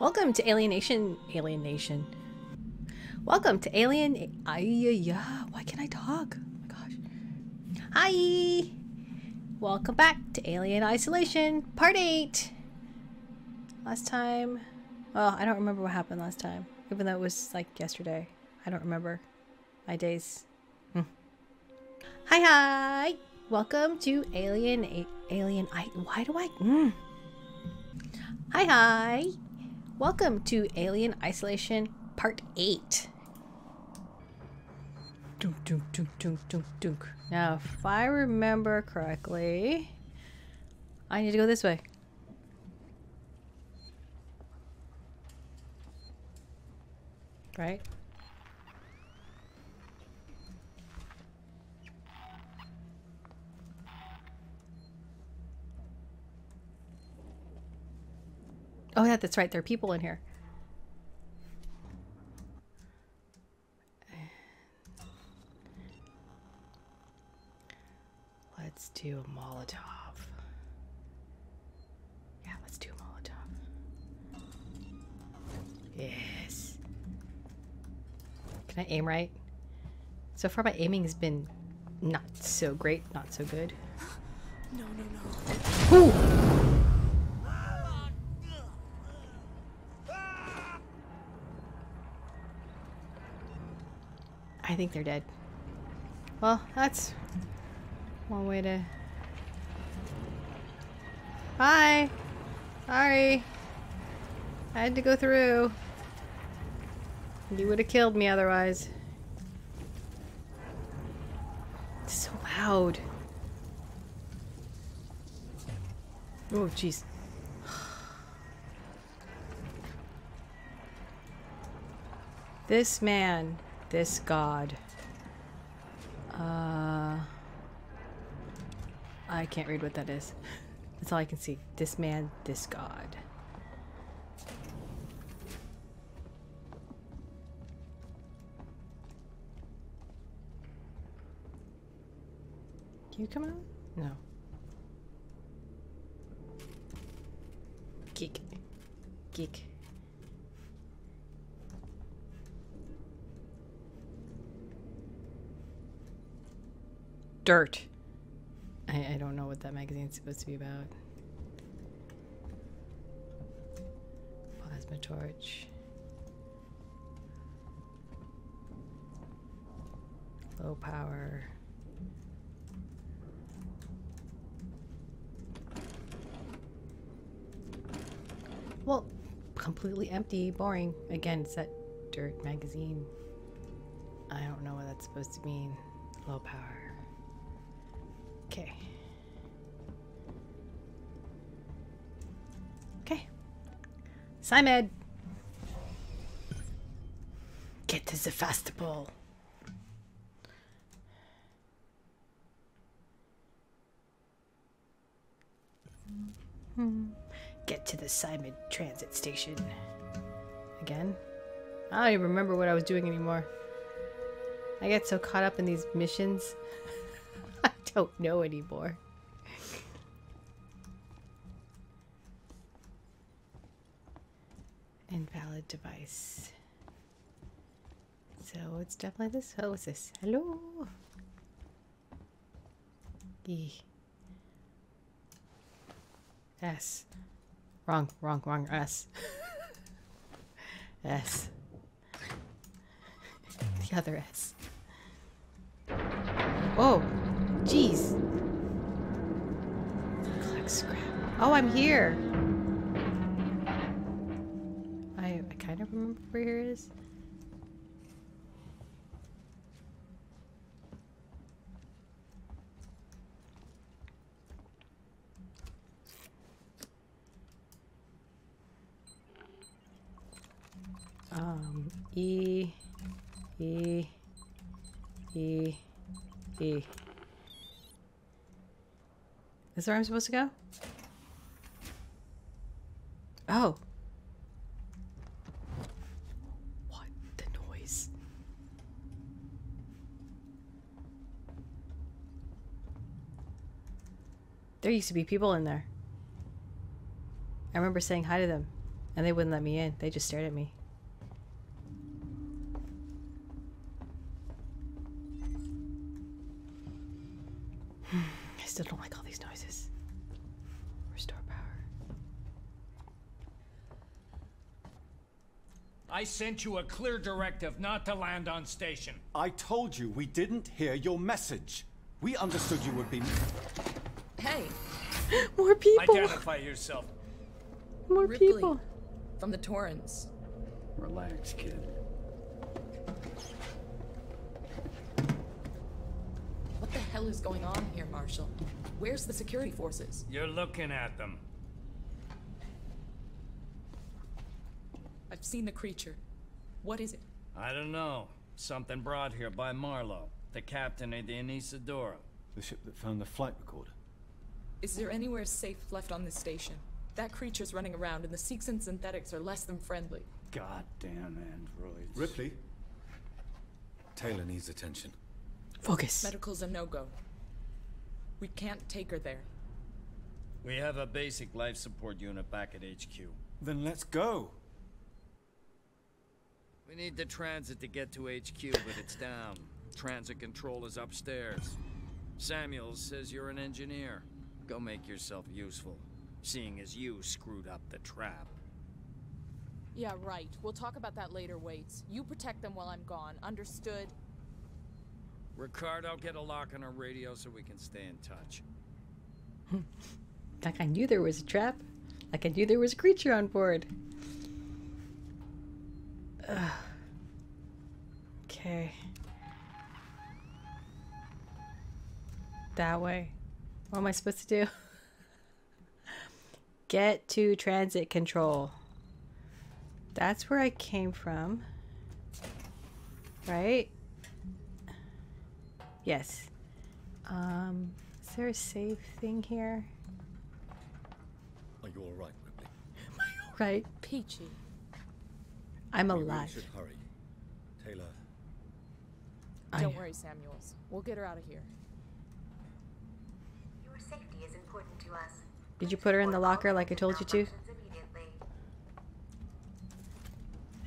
Welcome to Alienation. Alienation. Welcome to Alien. I, yeah. Why can't I talk? Oh my gosh. Hi. Welcome back to Alien Isolation Part 8. Last time. Well, I don't remember what happened last time. Even though it was like yesterday. I don't remember. My days. Hmm. Hi, hi. Welcome to Alien. A Alien. I. Why do I. Mm. Hi, hi. Welcome to Alien Isolation Part 8. Dunk, dunk, dunk, dunk, dunk, dunk. Now, if I remember correctly, I need to go this way. Right? Oh yeah, that's right. There are people in here. Let's do a Molotov. Yeah, let's do a Molotov. Yes. Can I aim right? So far my aiming has been not so great, not so good. No, no, no. Ooh! I think they're dead. Well, that's one way to... Hi! Sorry. I had to go through. You would have killed me otherwise. It's so loud. Oh, jeez. This man, this god. Uh, I can't read what that is. That's all I can see. This man, this god. Can you come out? No. Geek. Geek. Dirt. I, I don't know what that magazine's supposed to be about. Plasma torch. Low power. Well, completely empty, boring. Again, that dirt magazine. I don't know what that's supposed to mean. Low power. Simon! Get to the festival. Hmm. Get to the Simon transit station. Again? I don't even remember what I was doing anymore. I get so caught up in these missions. I don't know anymore. Device. So it's definitely this. Oh, what's this? Hello? E. S. Wrong, wrong, wrong. S. S. the other S. Oh, jeez. Collect scrap. Oh, I'm here. Remember where here is. Um, E, E, E, E. Is there where I'm supposed to go? Oh. What the noise? There used to be people in there. I remember saying hi to them And they wouldn't let me in. They just stared at me. I still don't like all these noises. Restore power. I sent you a clear directive not to land on station. I told you we didn't hear your message. We understood you would be. Hey, More people! Identify yourself. More Ripley people! from the Torrens. Relax, kid. What the hell is going on here, Marshal? Where's the security forces? You're looking at them. I've seen the creature. What is it? I don't know. Something brought here by Marlow, the captain of the Anesidora. The ship that found the flight recorder. Is there anywhere safe left on this station? That creature's running around, and the Seegson synthetics are less than friendly. Goddamn androids. Ripley? Taylor needs attention. Focus. Medical's a no-go. We can't take her there. We have a basic life support unit back at HQ. Then let's go. We need the transit to get to HQ, but it's down. Transit control is upstairs. Samuels says you're an engineer. Go make yourself useful, seeing as you screwed up the trap. Yeah, right. We'll talk about that later, Waits. You protect them while I'm gone. Understood? Ricardo, get a lock on our radio so we can stay in touch. Like I knew there was a trap. Like I knew there was a creature on board. Ugh. Okay. That way. What am I supposed to do? Get to transit control. That's where I came from. Right? Yes. Um, is there a save thing here? Are you all right, Ripley? Right. Peachy. I'm We really alive. should hurry. Taylor, Don't know. worry, Samuels. We'll get her out of here. Your safety is important to us. Did you put her in the locker like I told you to?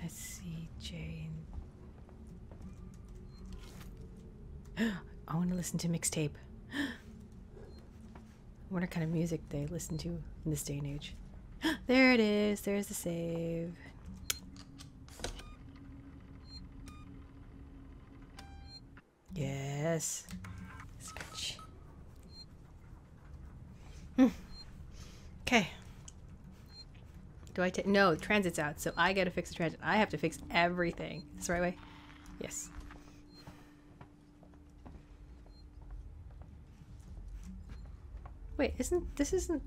Let's see, Jane. I want to listen to mixtape. I wonder what kind of music they listen to in this day and age. there it is. There's the save. Yes. Scratch. Hmm. Okay. Do I take no transit's out, so I gotta fix the transit. I have to fix everything. That's the right way? Yes. Wait, isn't this isn't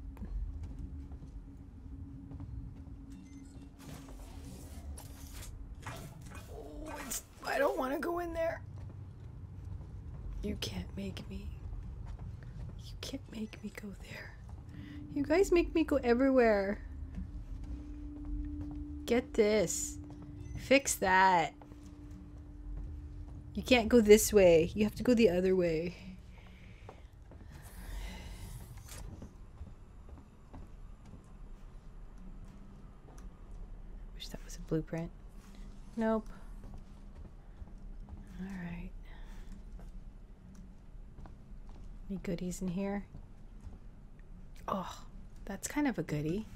Oh, it's I don't want to go in there. You can't make me. You can't make me go there. You guys make me go everywhere. Get this. Fix that. You can't go this way. You have to go the other way. Wish that was a blueprint. Nope. Alright. Any goodies in here? Oh, that's kind of a goodie.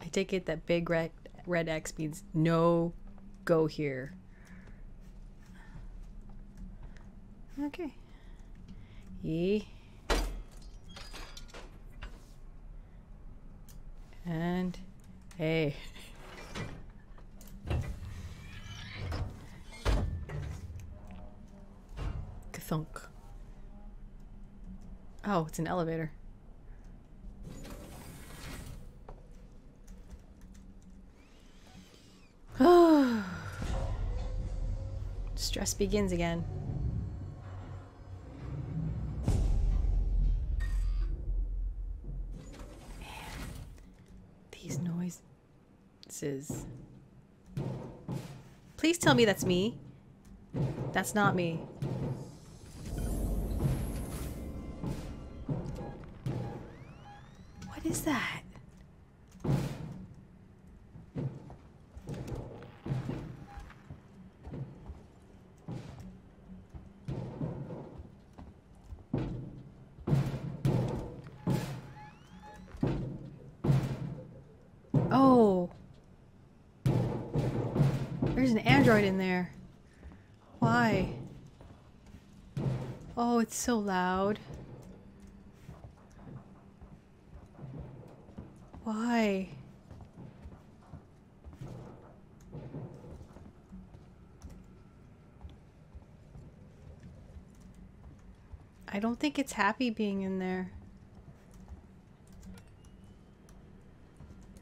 I take it that big red red X means no go here. Okay. E and A. Kathunk. Oh, it's an elevator. Stress begins again. Man, these noises. Please tell me that's me. That's not me. Is that? Oh. There's an android in there. Why? Oh, it's so loud. Why? I don't think it's happy being in there.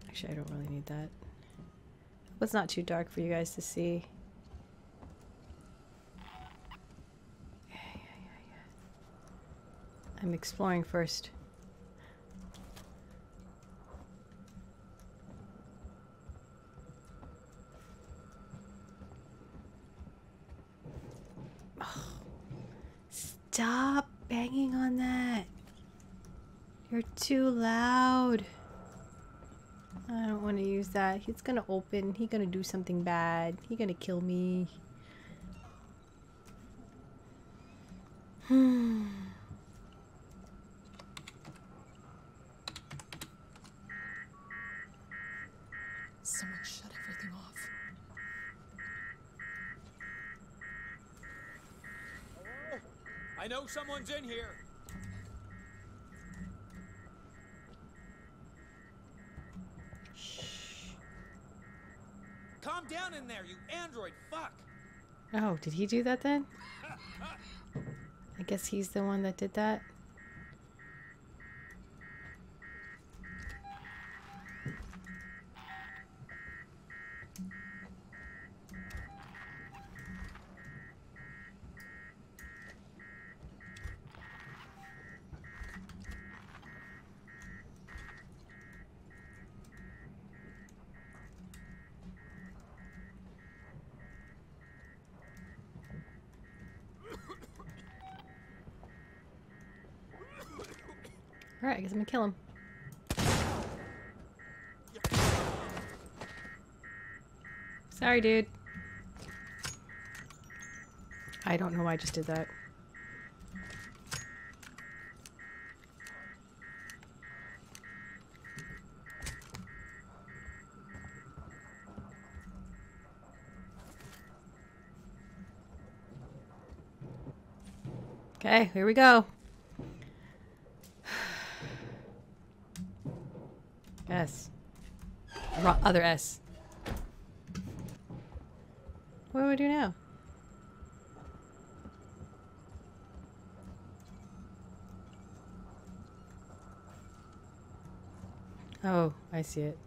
Actually, I don't really need that. It's not too dark for you guys to see. Yeah, yeah, yeah, yeah. I'm exploring first. Stop banging on that. You're too loud. I don't want to use that. He's gonna open. He gonna do something bad. He gonna kill me. Hmm. Someone shut everything off. I know someone's in here. Calm down in there, you android fuck. Oh, did he do that then? I guess he's the one that did that. Guess I'm gonna kill him. Sorry, dude. I don't know why I just did that. Okay, here we go. S. Ro- Other S. What do I do now? Oh, I see it.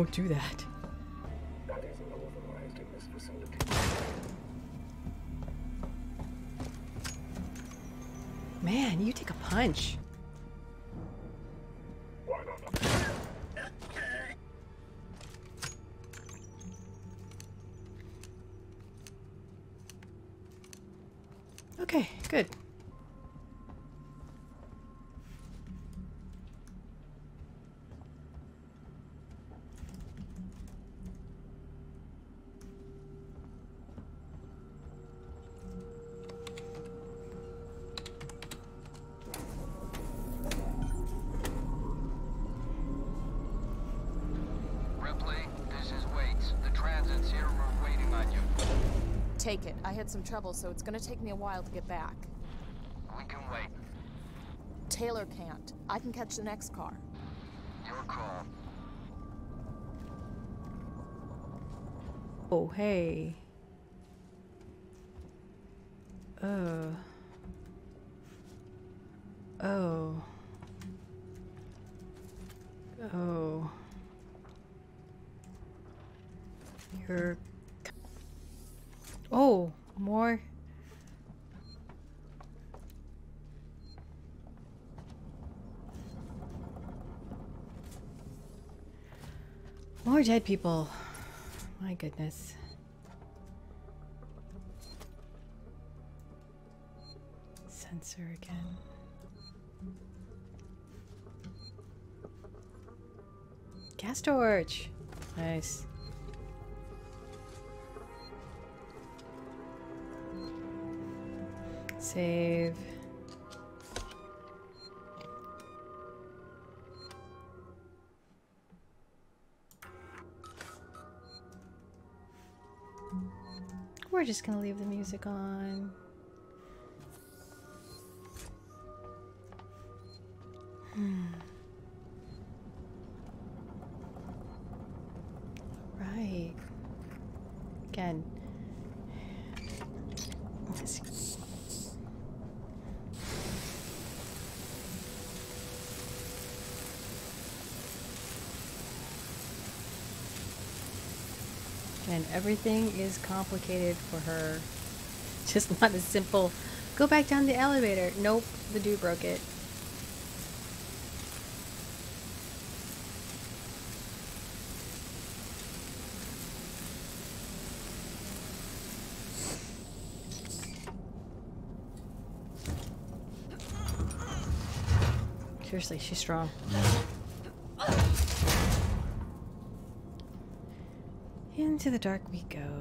Don't do that. Man, you take a punch. Take it. I had some trouble, so it's gonna take me a while to get back. We can wait. Taylor can't. I can catch the next car. Your call. Oh, hey. Oh. Oh. Oh. You're. Oh, more. More dead people. My goodness. Sensor again. Gas torch. Nice. Save. We're just gonna leave the music on. Hmm. Right. Again. Let's see. And everything is complicated for her. Just not as simple. Go back down the elevator. Nope, the dude broke it. Seriously, she's strong. Into the dark we go.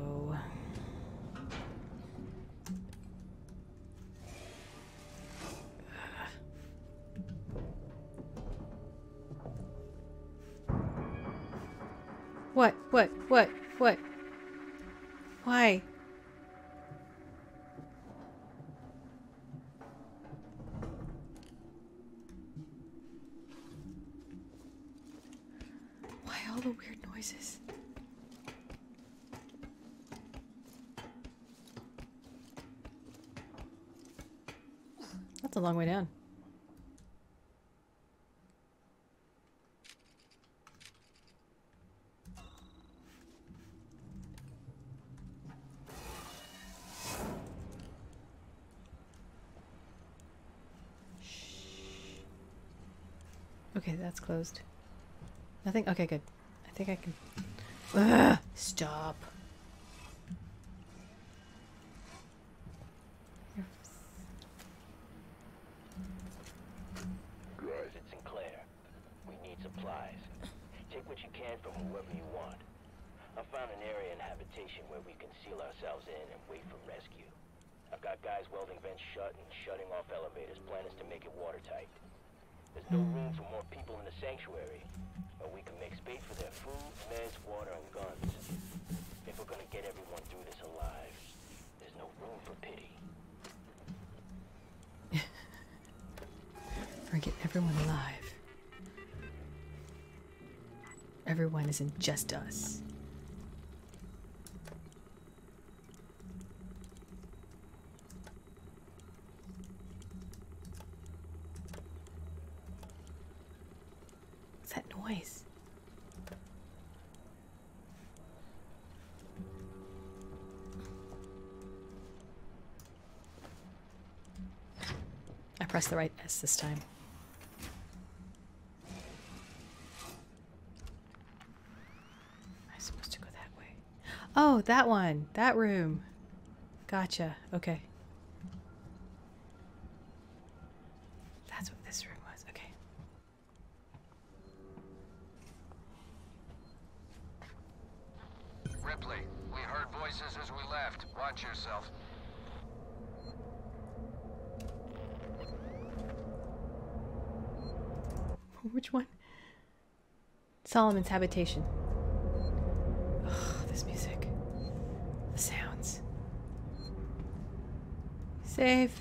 Okay, that's closed. Nothing? Okay, good. I think I can. Ugh, stop. Everyone isn't just us. What's that noise? I pressed the right S this time. Am I supposed to go that way? Oh, that one. That room. Gotcha. Okay. That's what this room was. Okay. Ripley, we heard voices as we left. Watch yourself. Which one? Solomon's habitation. Ugh, this music. The sounds. Save.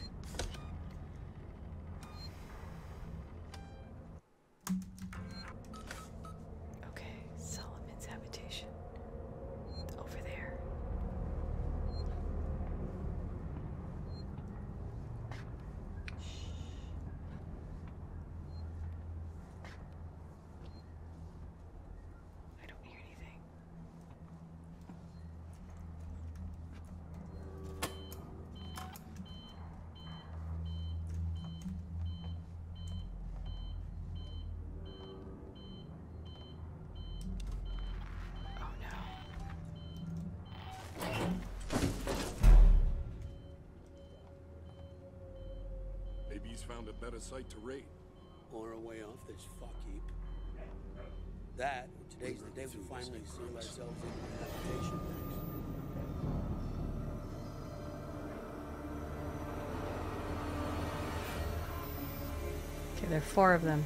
Okay, Solomon's habitation. Over there. a better site to raid. Or a way off this fuck heap. That, today's the day we finally seal ourselves into the habitation decks. Okay, there are four of them.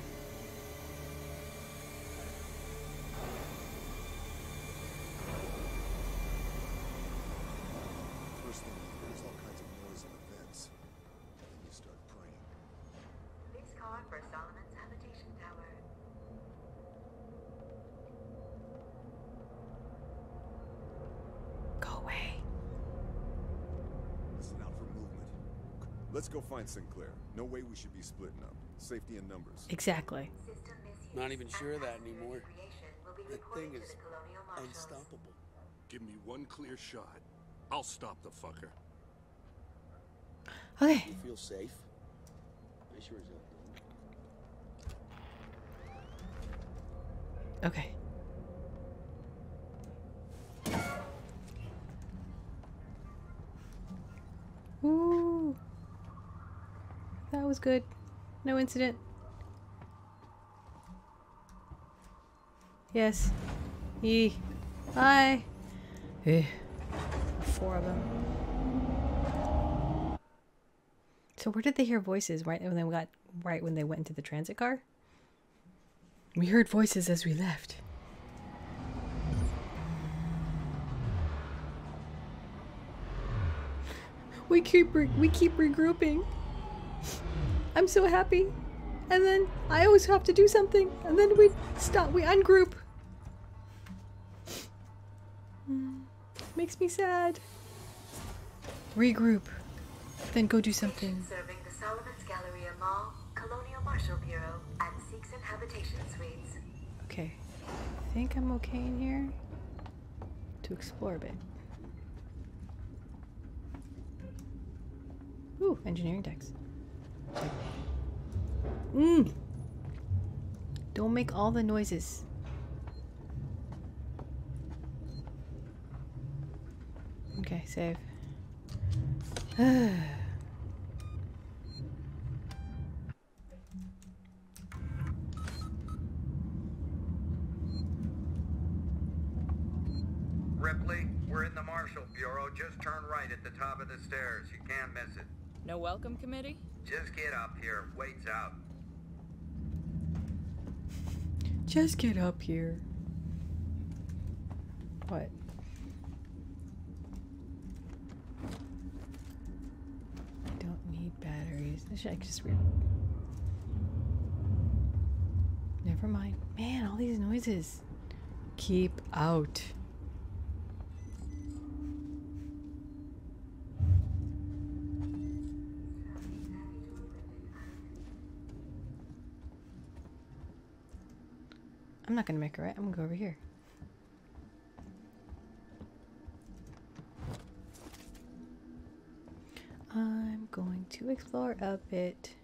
First thing, there's all kinds of noise in the vents. Then you start praying. This car for Solomon's habitation tower. Go away. Listen out for movement. Let's go find Sinclair. No way we should be splitting up. Safety in numbers. Exactly. Not even sure of that anymore. That thing is unstoppable. Give me one clear shot. I'll stop the fucker. Okay. You feel safe? I sure as hell don't. Okay. Ooh. That was good. No incident. Yes. E. I. Eh. Four of them. So where did they hear voices? Right when they got right when they went into the transit car? We heard voices as we left. We keep re- we keep regrouping. I'm so happy. And then I always have to do something and then we stop we ungroup. Mm, Makes me sad. Regroup. Then go do something. Serving the Solomon's Galleria Mall, Colonial Marshal Bureau, and Seegson Habitation Suites. Okay. I think I'm okay in here to explore a bit. Ooh, engineering decks. Mmm. Don't make all the noises. Okay, save. Ripley, we're in the Marshal Bureau. Just turn right at the top of the stairs. You can't miss it. No welcome committee? Just get up here. Wait's out. Just get up here. What? I don't need batteries. This I just Never mind. Man, all these noises. Keep out. I'm not gonna make it right. I'm gonna go over here. I'm going to explore a bit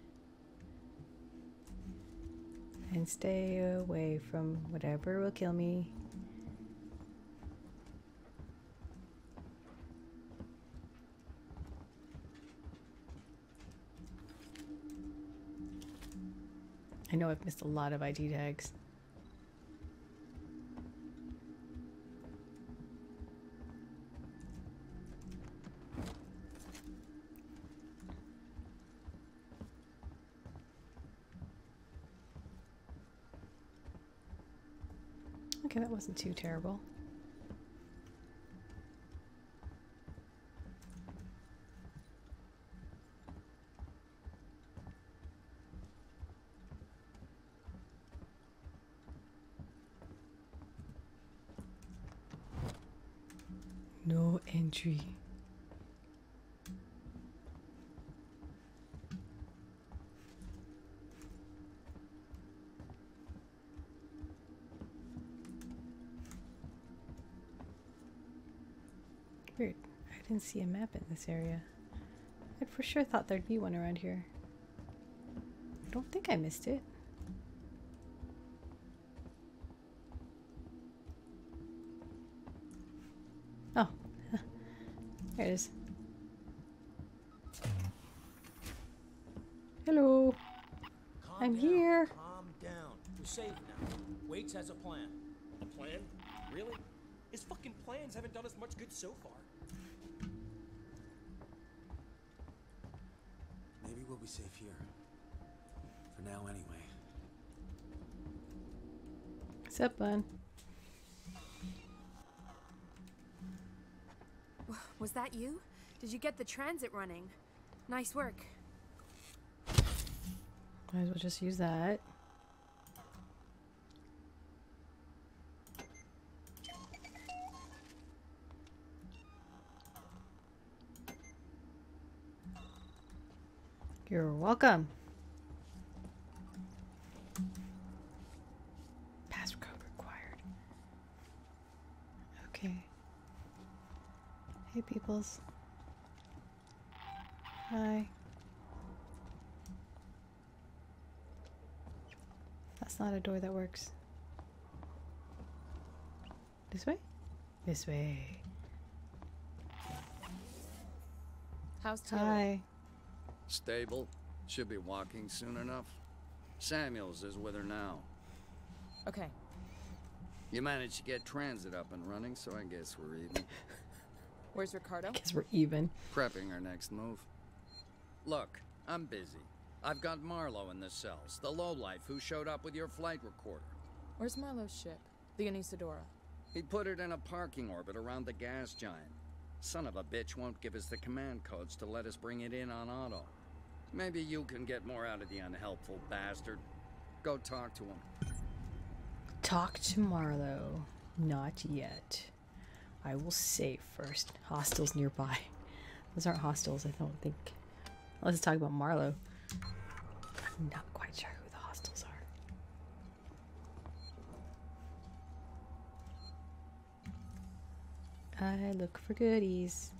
and stay away from whatever will kill me. I know I've missed a lot of ID tags. Wasn't too terrible. No entry. See a map in this area. I for sure thought there'd be one around here. I don't think I missed it. Oh. There it is. Hello. I'm down. here. Calm down. We're safe now. Waits has a plan. A plan? Really? His fucking plans haven't done us much good so far. We'll be safe here. For now, anyway. What's up, bun? Was that you? Did you get the transit running? Nice work. Might as well just use that. You're welcome. Passcode required. Okay. Hey, peoples. Hi. That's not a door that works. This way? This way. How's Taylor? Hi. Stable. Should be walking soon enough. Samuels is with her now. Okay. You managed to get transit up and running, so I guess we're even. Where's Ricardo? Guess we're even. Prepping our next move. Look, I'm busy. I've got Marlow in the cells, the lowlife who showed up with your flight recorder. Where's Marlow's ship? The Anesidora. He put it in a parking orbit around the gas giant. Son of a bitch won't give us the command codes to let us bring it in on auto. Maybe you can get more out of the unhelpful bastard. Go talk to him. Talk to Marlow. Not yet. I will save first. Hostels nearby. Those aren't hostels, I don't think. Let's talk about Marlow. I'm not quite sure who the hostiles are. I look for goodies.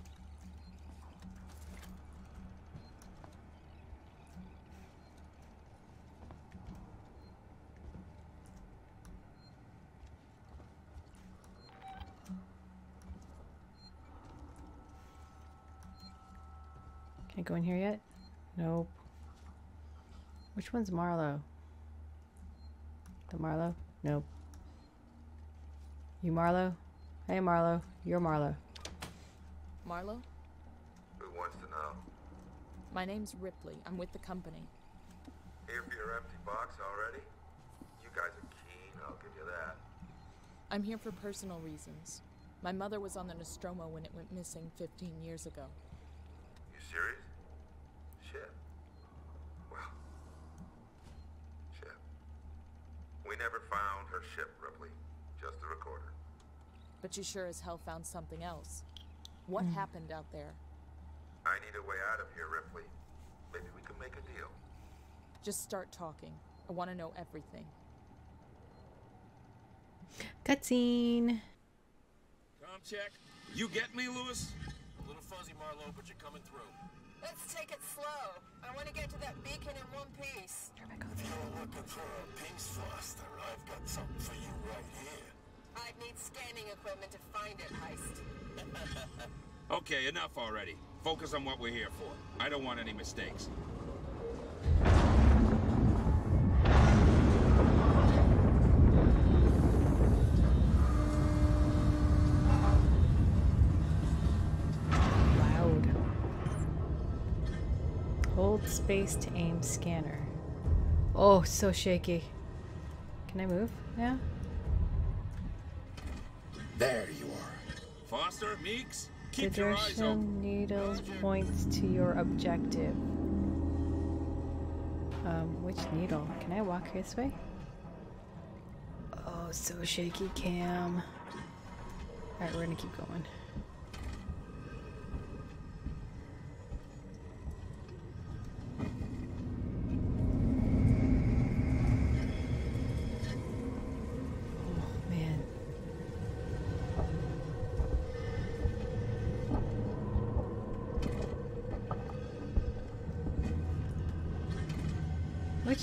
Can I go in here yet? Nope. Which one's Marlow? The Marlow? Nope. You Marlow? Hey Marlow. You're Marlow. Marlow? Who wants to know? My name's Ripley. I'm with the company. Here for your empty box already? You guys are keen, I'll give you that. I'm here for personal reasons. My mother was on the Nostromo when it went missing 15 years ago. You serious? Shit. Well. Shit. We never found her ship, Ripley. Just the recorder. But you sure as hell found something else. What hmm. happened out there? I need a way out of here, Ripley. Maybe we can make a deal. Just start talking. I want to know everything. Cutscene. Com check. You get me, Lewis? A little fuzzy, Marlow, but you're coming through. Let's take it slow. I want to get to that beacon in one piece. If you're looking for a piece, Foster, I've got something for you right here. I'd need scanning equipment to find it, Heist. Okay, enough already. Focus on what we're here for. I don't want any mistakes. Loud. Hold space to aim scanner. Oh, so shaky. Can I move now? There you are. Foster, Meeks, keep your eyes direction open. needles points to your objective. Um, which needle? Can I walk this way? Oh, so shaky cam. Alright, we're gonna keep going.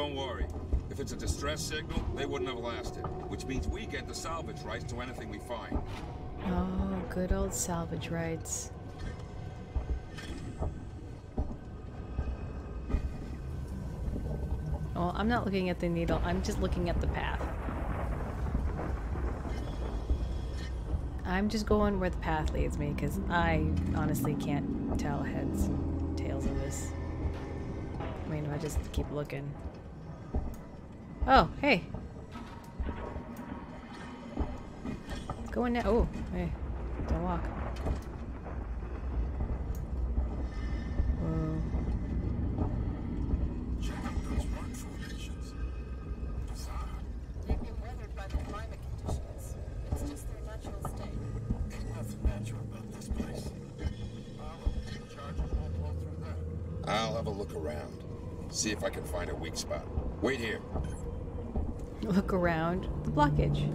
Don't worry. If it's a distress signal, they wouldn't have lasted. Which means we get the salvage rights to anything we find. Oh, good old salvage rights. Well, I'm not looking at the needle, I'm just looking at the path. I'm just going where the path leads me because I honestly can't tell heads and tails of this. I mean, if I just keep looking. Oh, hey. Go in now. Oh, hey. The blockage.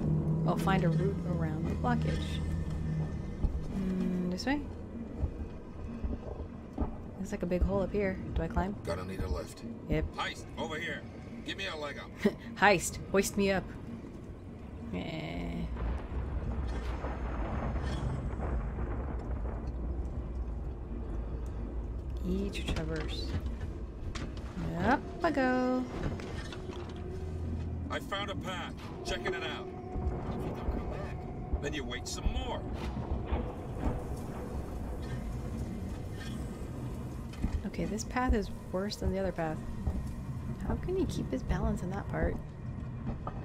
Oh, find a route around the blockage. Mm, this way? Looks like a big hole up here. Do I climb? Gonna need a lift. Yep. Heist, over here. Give me a leg up. Heist. Hoist me up. Eh. E to traverse. Up I go. I found a path. Checking it out. Then you wait some more. Okay, this path is worse than the other path. How can he keep his balance in that part?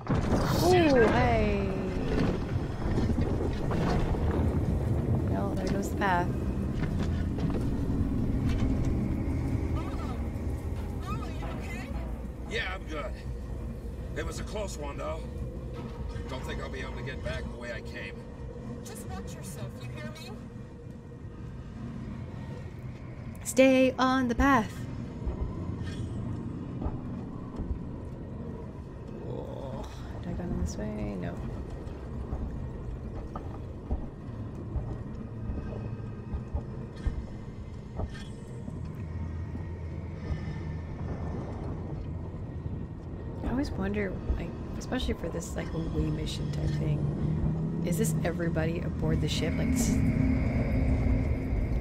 Oh, hey! Well, there goes the path. Yeah, I'm good. It was a close one, though. Don't think I'll be able to get back the way I came. Just watch yourself, you hear me? Stay on the path. Oh, did I go in this way? No. I always wonder, like, especially for this like away mission type thing, is this everybody aboard the ship? Like, this,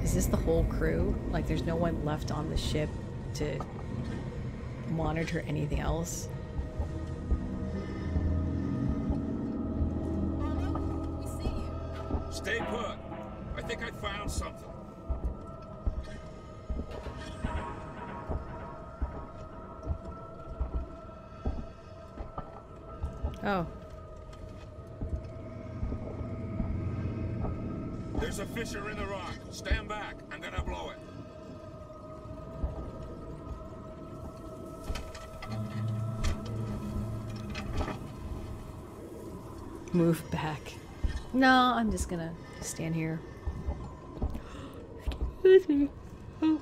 is this the whole crew? Like, there's no one left on the ship to monitor anything else? Stay put. I think I found something. Oh, There's a fissure in the rock. Stand back. I'm gonna blow it. move back. No, I'm just gonna stand here. Excuse me. Oh.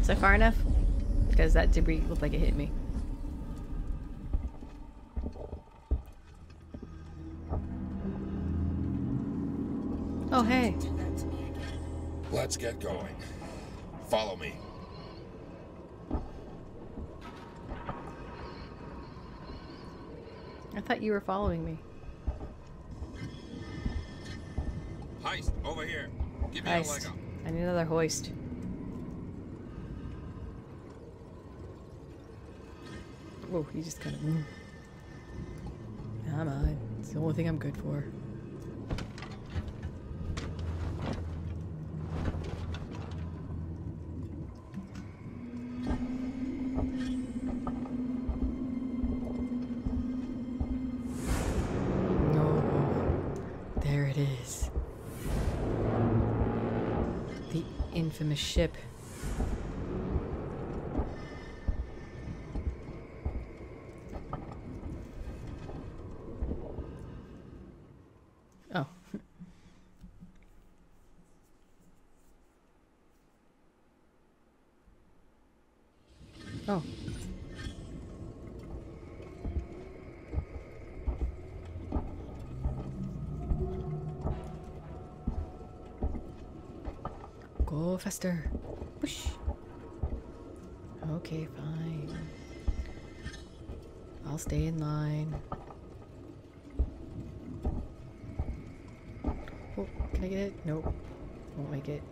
Is that far enough? Because that debris looked like it hit me. Oh, hey. Let's get going. Follow me. I thought you were following me. Heist, over here. Give me a leg Heist. up. I need another hoist. Whoa, he just kind of. Mm. Come on. It's the only thing I'm good for. No. There it is. The infamous ship. Oh. Oh. Go faster. Whoosh. Okay, fine. I'll stay in line. Oh, can I get it? Nope. Won't make it.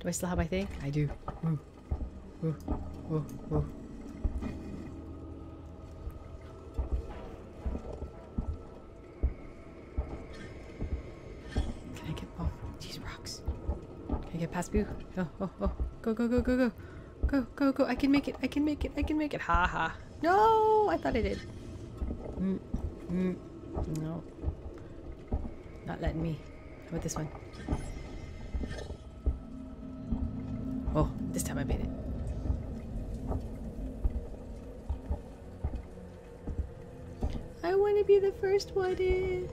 Do I still have my thing? I do. Ooh. Ooh. Ooh. Ooh. Oh. Go, go, go, go, go. Go, go, go. I can make it. I can make it. I can make it. Ha ha. No, I thought I did. Mm, mm, no. Not letting me. How about this one? Oh, this time I made it. I want to be the first one in.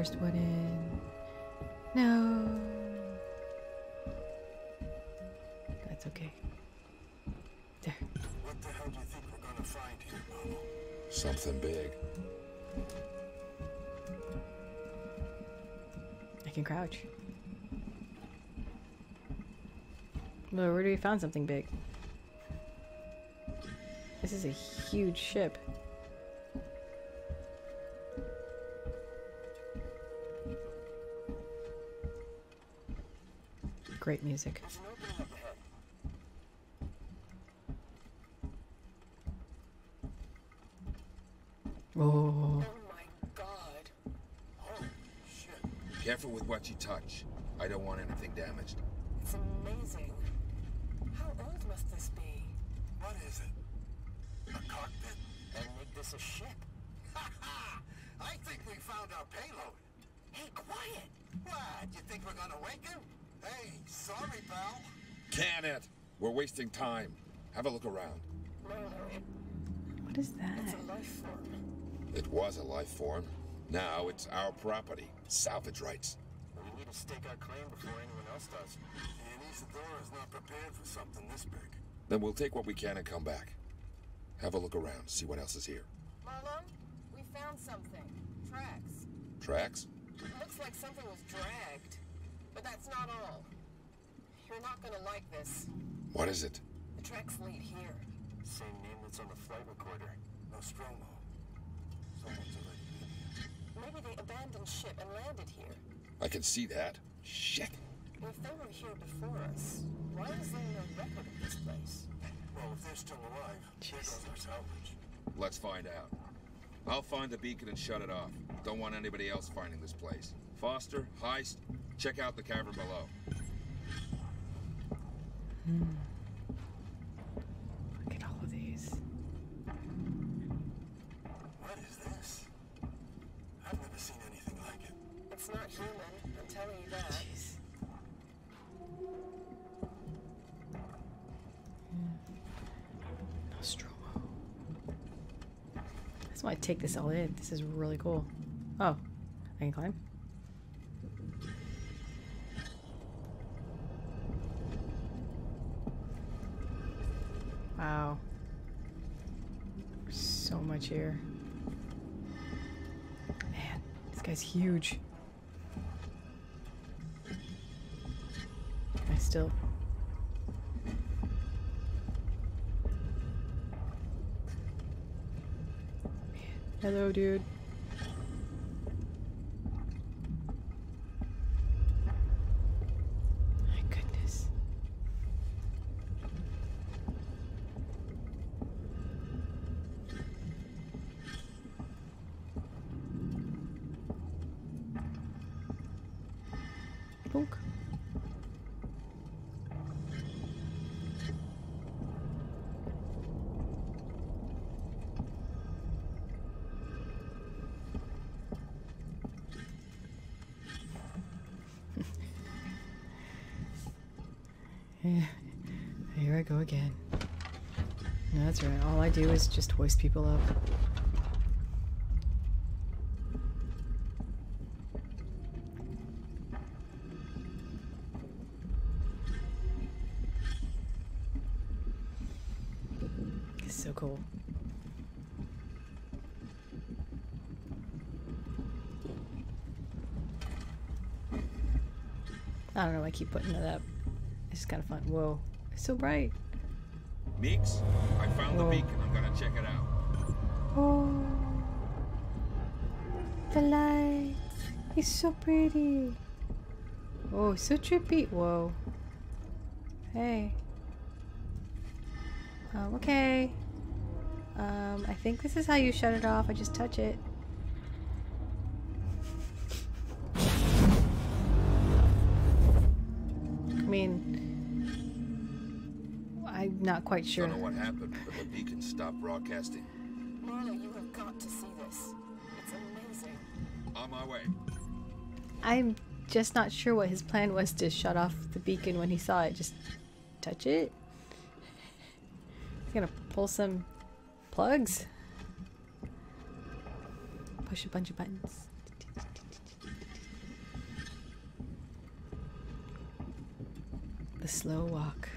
First one in. No. That's okay. There. What the hell do you think we're gonna find here, Mama? Something big. I can crouch. Well, where do we found something big? This is a huge ship. Great music. Oh. Careful with what you touch. I don't want anything damaged. It's amazing. Wasting time. Have a look around. What is that? It's a life form. It was a life form. Now it's our property. Salvage rights. We need to stake our claim before anyone else does. Anesidora's not prepared for something this big. Then we'll take what we can and come back. Have a look around, see what else is here. Marlow, we found something. Tracks. Tracks? Looks like something was dragged. But that's not all. You're not gonna like this. What is it? The tracks lead here. Same name that's on the flight recorder. Nostromo. Someone's already been here. Maybe they abandoned ship and landed here. I can see that. Shit. If they were here before us, why is there no record of this place? Well, if they're still alive, there goes our salvage. Let's find out. I'll find the beacon and shut it off. Don't want anybody else finding this place. Foster, Heist, check out the cavern below. Mm. Look at all of these. What is this? I've never seen anything like it. It's not human, I'm telling you that. Jeez. Hmm. Nostromo. I just want to take this all in. This is really cool. Oh, I can climb. Wow. Man, this guy's huge. I still. Hello, dude. Bonk. Yeah, here I go again. That's right. All I do is just hoist people up. so cool. I don't know. I keep putting it up. It's kind of fun. Whoa, it's so bright. Meeks, I found Whoa. the beacon. I'm gonna check it out. Oh, the light. It's so pretty. Oh, so trippy. Whoa. Hey. Um, okay. Um, I think this is how you shut it off. I just touch it. Quite sure. Don't know what happened, but the beacon stopped broadcasting. Marlow, you have got to see this. It's amazing. On my way. I'm just not sure what his plan was to shut off the beacon when he saw it. Just touch it. He's gonna pull some plugs. Push a bunch of buttons. The slow walk.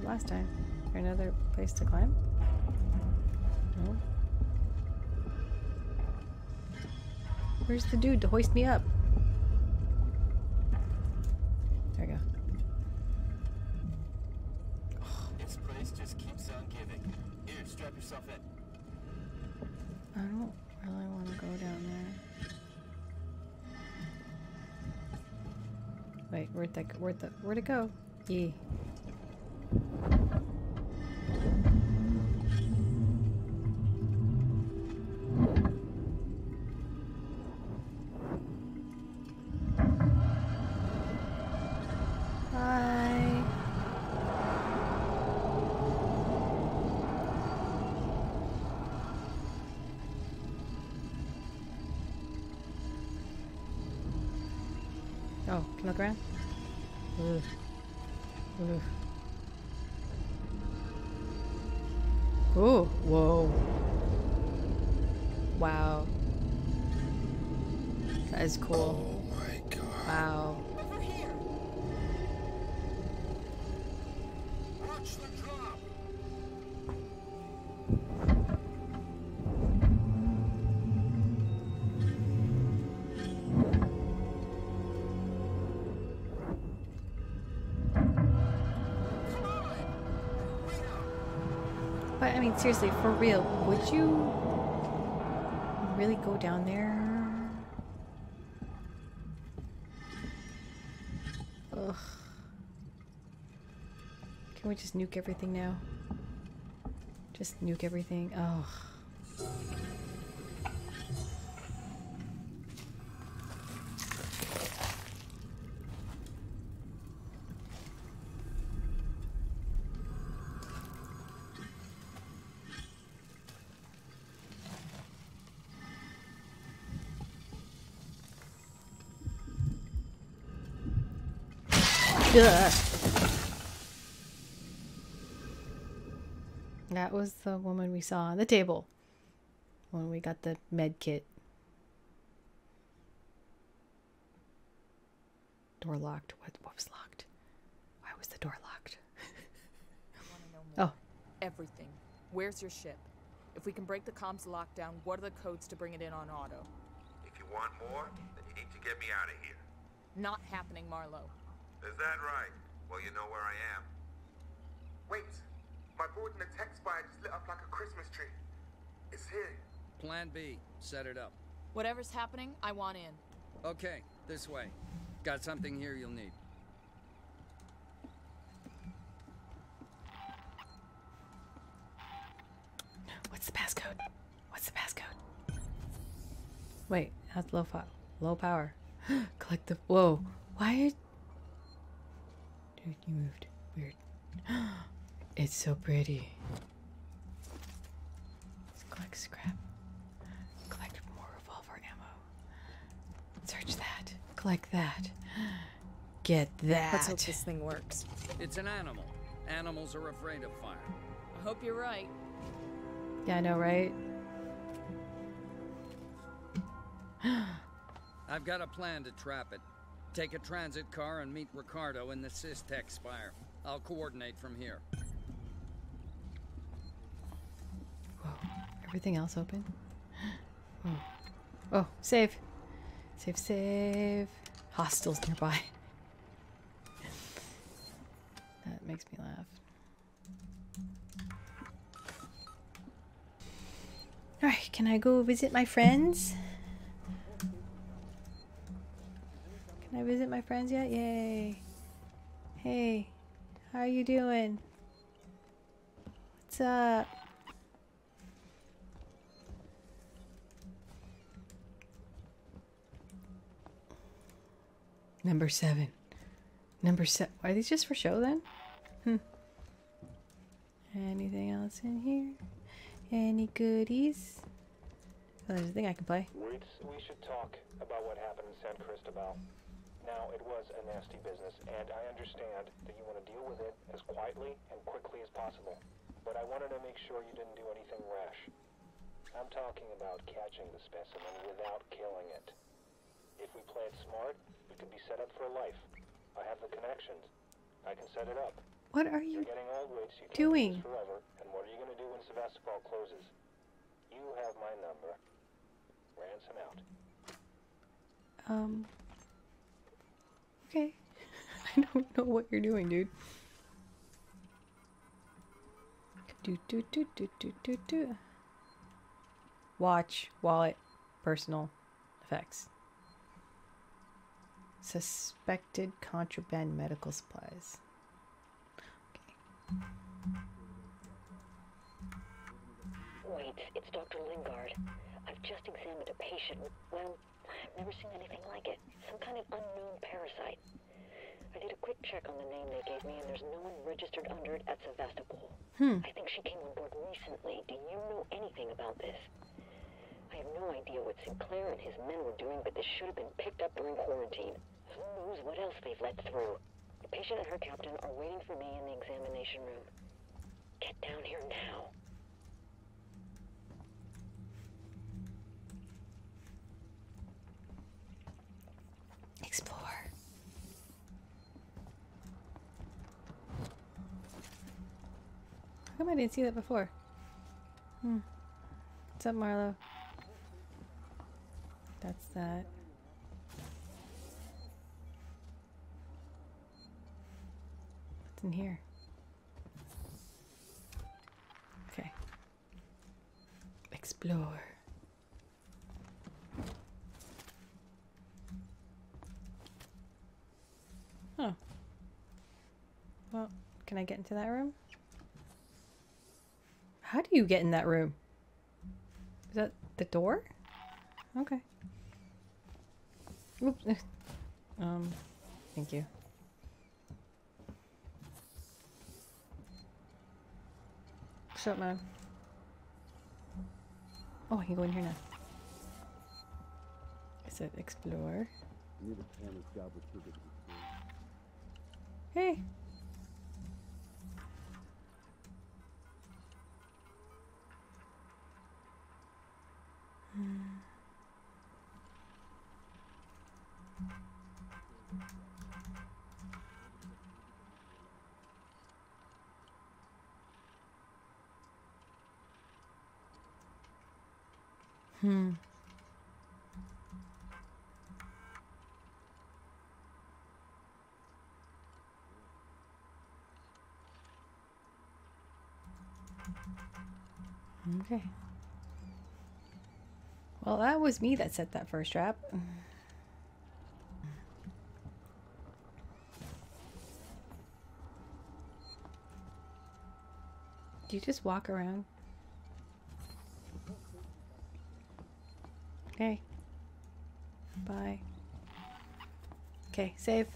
Climbed last time. Is there another place to climb? No. Where's the dude to hoist me up? There we go. This place just keeps on giving. Here, strap yourself in. I don't really want to go down there. Wait, where'd that? Where'd the? Where'd it go? Yee. Oh, can I look around? Ugh. Ugh. Oh, whoa. Wow. That is cool. I mean, seriously, for real, would you really go down there? Ugh. Can we just nuke everything now? Just nuke everything. Oh. Ugh. That was the woman we saw on the table when we got the med kit. Door locked. What, what was locked? Why was the door locked? oh, Everything. Where's your ship? If we can break the comms lockdown, what are the codes to bring it in on auto? If you want more, then you need to get me out of here. Not happening, Marlow. Is that right? Well, you know where I am. Wait, my board in the tech spire just lit up like a Christmas tree. It's here. Plan B. Set it up. Whatever's happening, I want in. Okay, this way. Got something here you'll need. What's the passcode? What's the passcode? Wait, that's low fo- low power. Collect the whoa. Why? Are... Dude, you moved weird. it's so pretty. Let's collect scrap. Collect more revolver ammo. Search that. Collect that. Get that. Let's hope this thing works. It's an animal. Animals are afraid of fire. I hope you're right. Yeah, I know, right? I've got a plan to trap it. Take a transit car and meet Ricardo in the Systech Spire. I'll coordinate from here. Everything else open? Oh. Oh, save. Save, save. Hostiles nearby. that makes me laugh. Alright, can I go visit my friends? Can I visit my friends yet? Yay. Hey, how are you doing? What's up? Number seven. Number seven. Are these just for show then? Hmm. Anything else in here? Any goodies? Oh, there's a thing I can play. Wait, we should talk about what happened in San Cristobal. Now, it was a nasty business, and I understand that you want to deal with it as quietly and quickly as possible. But I wanted to make sure you didn't do anything rash. I'm talking about catching the specimen without killing it. If we play it smart, we could be set up for life. I have the connections. I can set it up. What are you getting old, Waits. You doing? forever. And what are you going to do when Sevastopol closes? You have my number. Ransome out. Um. Okay. I don't know what you're doing, dude. Do do do do do do do. Watch, wallet, personal effects. Suspected contraband medical supplies. Wait, it's Dr. Lingard. I've just examined a patient. Well, never seen anything like it. Some kind of unknown parasite. I did a quick check on the name they gave me, and there's no one registered under it at Sevastopol. Hmm. I think she came on board recently. Do you know anything about this? I have no idea what Sinclair and his men were doing, but this should have been picked up during quarantine. Who knows what else they've let through? The patient and her captain are waiting for me in the examination room. Get down here now. Explore. How come I didn't see that before? Hmm. What's up, Marlow? That's that. What's in here? Okay. Explore. Huh. Well, can I get into that room? How do you get in that room? Is that the door? Okay. Oops. Um, thank you. What's up, man? Oh, I can go in here now. I said explore. Hey. Hmm. Okay. Well, that was me that set that first trap. Do you just walk around? Okay. Bye. Okay, save.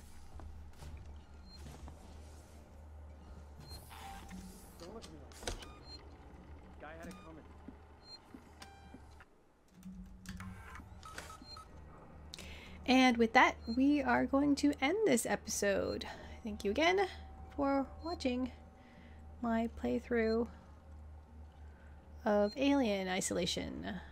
And with that, we are going to end this episode. Thank you again for watching my playthrough of Alien Isolation.